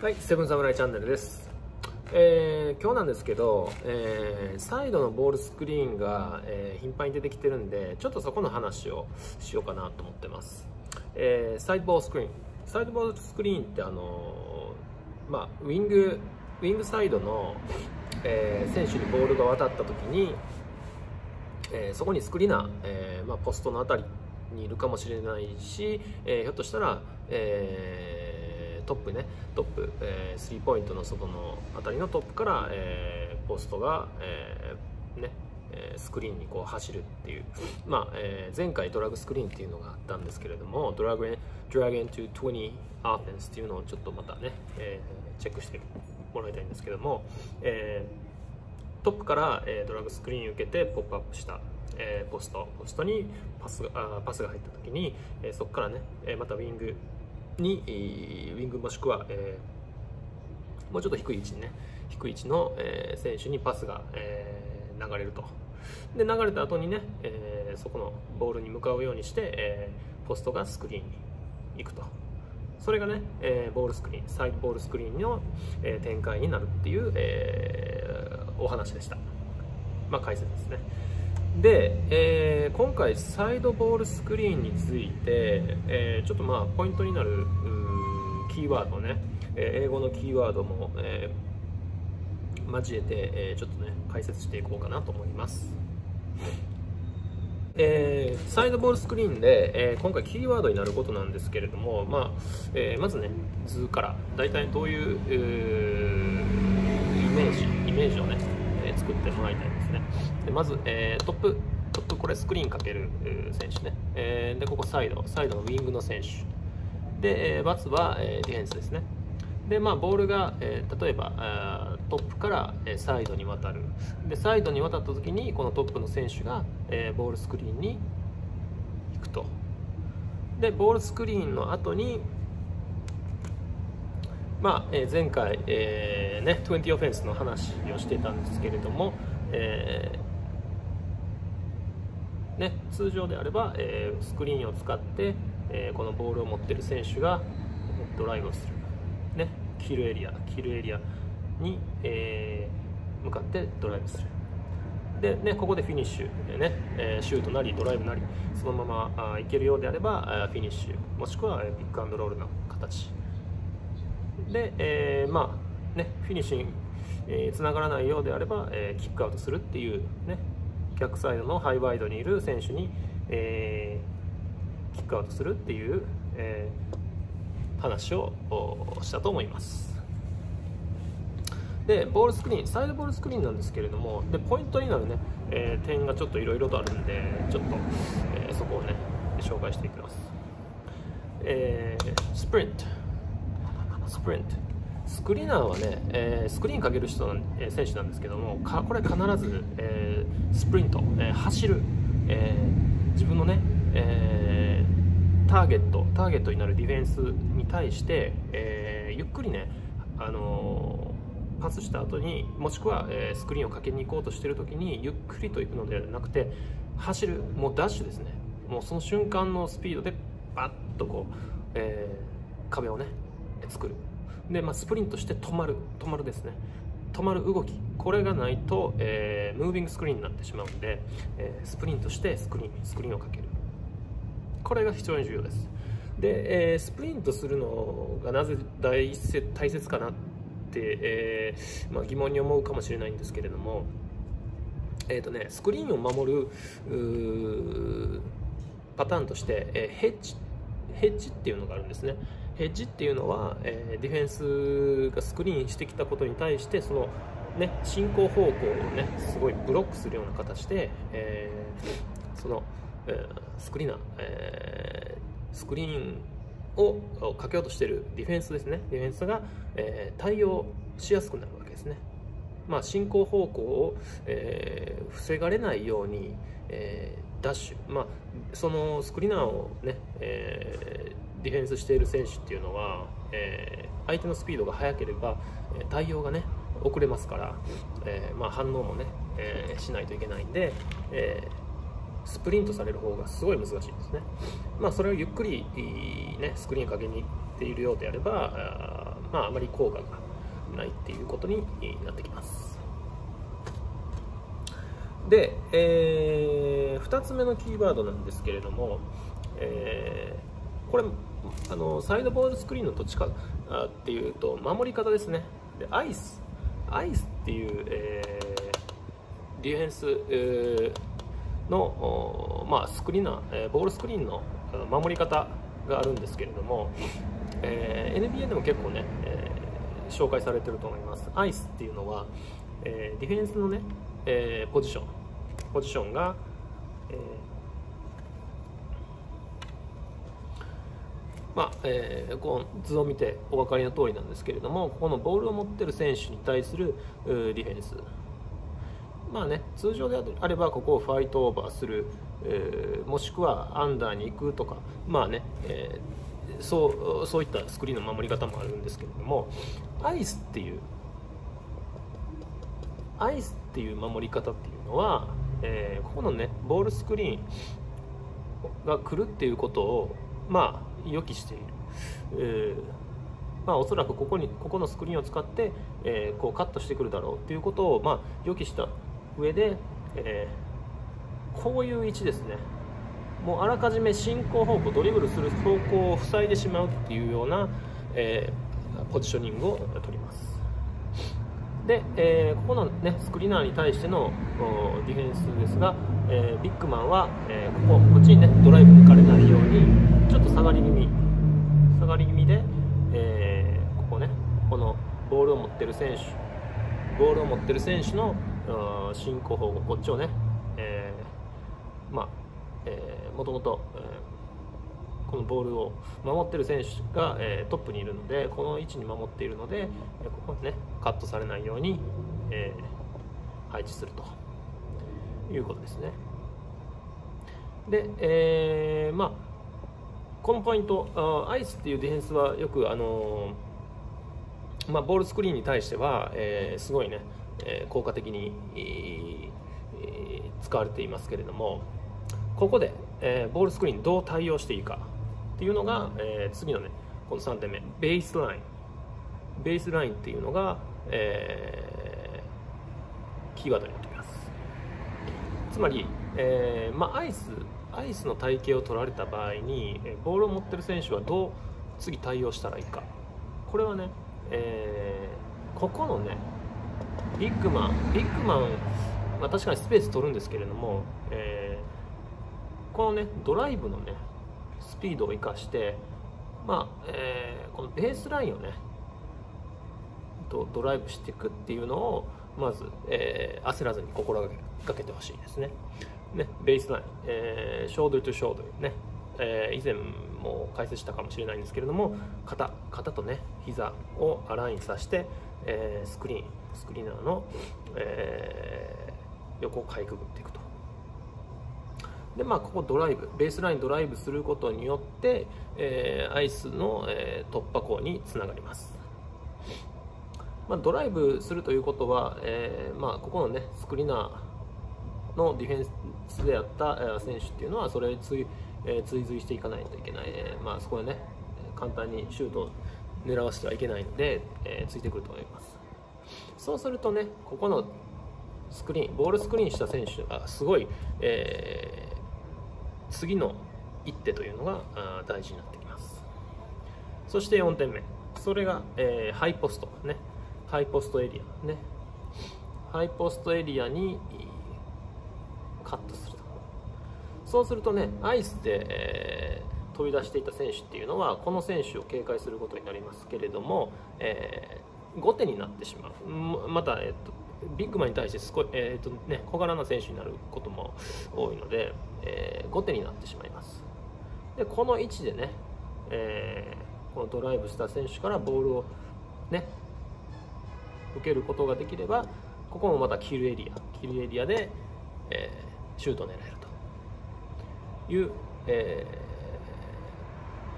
はい、セブン侍チャンネルです。えー今日なんですけど、えーサイドのボールスクリーンが、えー頻繁に出てきてるんで、ちょっとそこの話をしようかなと思ってます。えーサイドボールスクリーン。サイドボールスクリーンって、あのまあ、ウィング、ウィングサイドの、えー選手にボールが渡った時に、えーそこにスクリーナー、えーまあ、ポストのあたりにいるかもしれないし、えーひょっとしたら、えートップねトップ、えースリーポイントの外のあたりのトップから、えーポストが、えーねスクリーンにこう走るっていう、まあえー前回ドラッグスクリーンっていうのがあったんですけれどもドラグドラゲン to 20 offense っていうのをちょっとまたね、えーチェックしてもらいたいんですけども、えートップから、えードラッグスクリーン受けてポップアップした、えーポストポストにパスがあパスが入った時に、えーそこからね、えーまたウィングにえーウィングもしくは、えーもうちょっと低い位置にね低い位置の、えー選手にパスが、えー流れると。で流れた後にね、えーそこのボールに向かうようにして、えーポストがスクリーンに行くと。それがね、えーボールスクリーンサイドボールスクリーンの、えー展開になるっていう、えーお話でした。まあ解説ですね。で、えー今回サイドボールスクリーンについて、えーちょっとまあポイントになるーキーワードね、えー英語のキーワードも、え交えて、えちょっとね解説していこうかなと思います。えサイドボールスクリーンで、え今回キーワードになることなんですけれども、まあえまずね図から大体どういう、えーイメージイメージをね、えー作ってもらいたいですね。でまず、えートップトップこれスクリーンかける選手ね、えーでここサイド。サイドのウィングの選手。で、えー、バツは、えーディフェンスですね。でまあ、ボールが、えー例えばトップから、えーサイドに渡る。でサイドに渡った時にこのトップの選手が、えーボールスクリーンに行くと。でボールスクリーンの後にまあ、えー前回、えーね、20オフェンスの話をしてたんですけれども、えーね、通常であれば、えースクリーンを使って、えーこのボールを持っている選手がドライブをする、ね、キルエリアキルエリアに、えー向かってドライブする。で、ね、ここでフィニッシュでね、えシュートなりドライブなりそのままあいけるようであればあフィニッシュもしくはえーピックアンドロールの形。で、えーまあね、フィニッシュえー繋がらないようであれば、えーキックアウトするっていう、ね、逆サイドのハイワイドにいる選手に、えーキックアウトするっていう、えー話をしたと思います。でボールスクリーンサイドボールスクリーンなんですけれどもでポイントになるね、えー点がちょっといろいろとあるんでちょっと、えーそこをね紹介していきます、えースプリント。スプリント。クリーナーはね、えースクリーンかける人、えー選手なんですけどもかこれ必ず、えースプリント、え走る、え自分のね、えターゲットターゲットになるディフェンスに対して、えゆっくりね、あのパスした後にもしくは、えスクリーンをかけに行こうとしている時にゆっくりと行くのではなくて走るもうダッシュですね。もうその瞬間のスピードでバッとこう、え壁をね作る。で、まあ、スプリントして止まる。止まるですね。止まる動き。これがないと、えームービングスクリーンになってしまうんで、えースプリントしてスクリーンスクリーンをかける。これが非常に重要です。で、えースプリントするのがなぜ大切大切かなって、えーまあ、疑問に思うかもしれないんですけれどもえーとね、スクリーンを守るパターンとして、えーヘッジヘッジっていうのがあるんですね。ヘッジっていうのは、えーディフェンスがスクリーンしてきたことに対してその、ね、進行方向をねすごいブロックするような形で、えーその、えースクリーナー、えースクリーンをかけようとしているディフェンスですね。ディフェンスが、えー対応しやすくなるわけですね。まあ、進行方向を、えー防がれないように、えーダッシュ、まあ、そのスクリーナーを、ねえーディフェンスしている選手っていうのは、えー相手のスピードが速ければ対応が、ね、遅れますから、えーまあ、反応も、ねえーしないといけないんで、えースプリントされる方がすごい難しいですね、まあ、それをゆっくり、ね、スクリーンかけに行っているようであればあまあ、あまり効果がないっていうことになってきます。で、えー、2つ目のキーワードなんですけれども、えー、これあのサイドボールスクリーンのどっちかっていうと守り方ですね。でアイス。アイスっていう、えー、ディフェンス、えー、の、まあ、スクリーナー、えー、ボールスクリーンの守り方があるんですけれども、えー、NBA でも結構ね、えー、紹介されてると思います。アイスっていうのは、えー、ディフェンスのね、えー、ポジション。ポジションが、えーまあえー、この図を見てお分かりの通りなんですけれどもここのボールを持っている選手に対するディフェンス。まあね通常であればここをファイトオーバーする、えー、もしくはアンダーに行くとかまあね、えー、そうそういったスクリーンの守り方もあるんですけれどもアイスっていうアイスっていう守り方っていうのは、えー、ここのねボールスクリーンが来るっていうことをまあ予期している、えー、まあ、おそらくここにここのスクリーンを使って、えー、こうカットしてくるだろうということを、まあ、予期した上で、えー、こういう位置ですね。もうあらかじめ進行方向ドリブルする方向を塞いでしまうっていうような、えポジショニングを取ります。で、えここの、ね、スクリーナーに対してのディフェンスですが、えー、ビッグマンは、えー、こここっちにねドライブ抜かれないようにちょっと下がり気味下がり気味で、え、ここねこのボールを持ってる選手ボールを持ってる選手の進行方向こっちをね、え、ま、え、もともと、このボールを守っている選手が、えー、トップにいるのでこの位置に守っているので、えー、ここねカットされないように、えー、配置すると。いうことですね。で、えー、まあこのポイントアイスっていうディフェンスはよくあのー、まあ、ボールスクリーンに対しては、えー、すごいね、えー、効果的に、えー、使われていますけれどもここで、えー、ボールスクリーンどう対応していいかっていうのが、えー、次のねこの3点目ベースライン。ベースラインっていうのが、えー、キーワードになってつまり、えーまあ、アイスアイスの体型を取られた場合にボールを持ってる選手はどう次対応したらいいか。これはね、えー、ここのねビッグマンビッグマン、まあ、確かにスペース取るんですけれども、えー、このねドライブのねスピードを生かしてまあ、えー、このベースラインをねドライブしていくっていうのをまず、えー、焦らずに心がけてほしいですね。ね、ベースライン、えー、ショードルとショードルね、えー、以前も解説したかもしれないんですけれども、肩、肩とね、膝をアラインさせて、えー、スクリーン、スクリーナーの、えー、横をかいくぐっていくと。で、まあ、ここドライブ、ベースラインドライブすることによって、えー、アイスの、えー、突破口につながります。まあ、ドライブするということは、えーまあ、ここの、ね、スクリーナーのディフェンスであった選手っていうのはそれに追,、えー、追随していかないといけない、えまあ、そこでね簡単にシュートを狙わせてはいけないので、えー、ついてくると思いますそうするとねここのスクリーンボールスクリーンした選手がすごい、えー、次の一手というのが大事になってきます。そして4点目。それが、えー、ハイポストね。ハイポストエリアね。ハイポストエリアにカットすると。そうするとねアイスで、えー、飛び出していた選手っていうのはこの選手を警戒することになりますけれども、えー、後手になってしまう。また、えーと、ビッグマンに対して、えーとね、小柄な選手になることも多いので、えー、後手になってしまいます。でこの位置でね、えー、このドライブした選手からボールをね受けることができればここもまたキルエリアキルエリアで、えー、シュートを狙えるという、え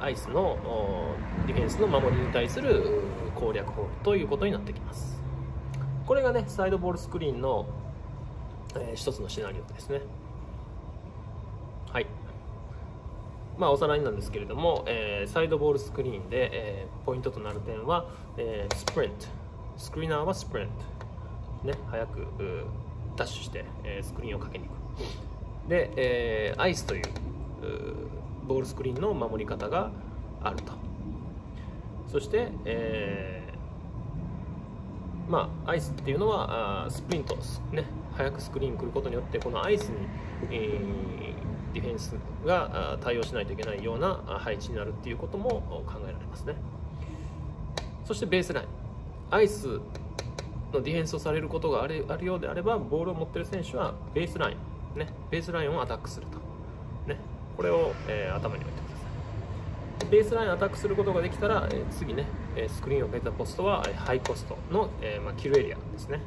ー、アイスのディフェンスの守りに対する攻略法ということになってきます。これがねサイドボールスクリーンの、えー、一つのシナリオですね。はい。まあ、おさらいなんですけれども、えー、サイドボールスクリーンで、えー、ポイントとなる点は、えー、スプリント。スクリーナーはスプリント、ね、早くダッシュして、えー、スクリーンをかけに行く。で、えー、アイスというボールスクリーンの守り方があると。そして、えー、まあ、アイスっていうのはあスプリント、ね、早くスクリーン来ることによってこのアイスに、えー、ディフェンスが対応しないといけないような配置になるっていうことも考えられますね。そしてベースライン。アイスのディフェンスをされることがあるあるようであればボールを持ってる選手はベースライン、ね、ベースラインをアタックすると、ね、これを、えー、頭に置いてベースラインアタックすることができたら、え、次ねえスクリーンをかけたポストはえハイコストの、えまあ、キルエリアですね。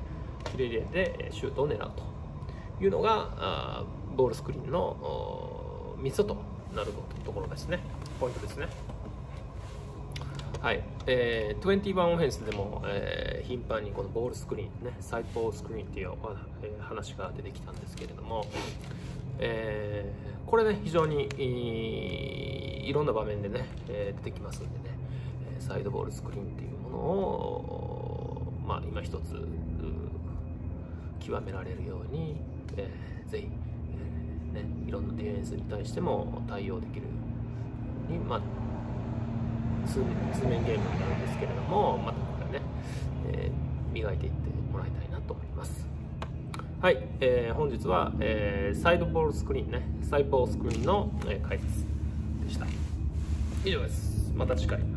キルエリアでえシュートを狙うというのがあボールスクリーンのミソとなるところですね。ポイントですね。はい、えー、21オフェンスでも、えー、頻繁にこのボールスクリーンねサイドボールスクリーンっていう、えー、話が出てきたんですけれども、えー、これね非常にいろんな場面でね、えー、出てきますんでねサイドボールスクリーンっていうものをまあ今一つ極められるように、えー、ぜひ、えー、ね、いろんなディフェンスに対しても対応できるように、まあ、通面ゲームになるんですけれどもまたこれね、えー、磨いていってもらいたいなと思います。はい、えー、本日は、えー、サイドボールスクリーンねサイボールスクリーンの、えー、解説でした。以上です。また次回。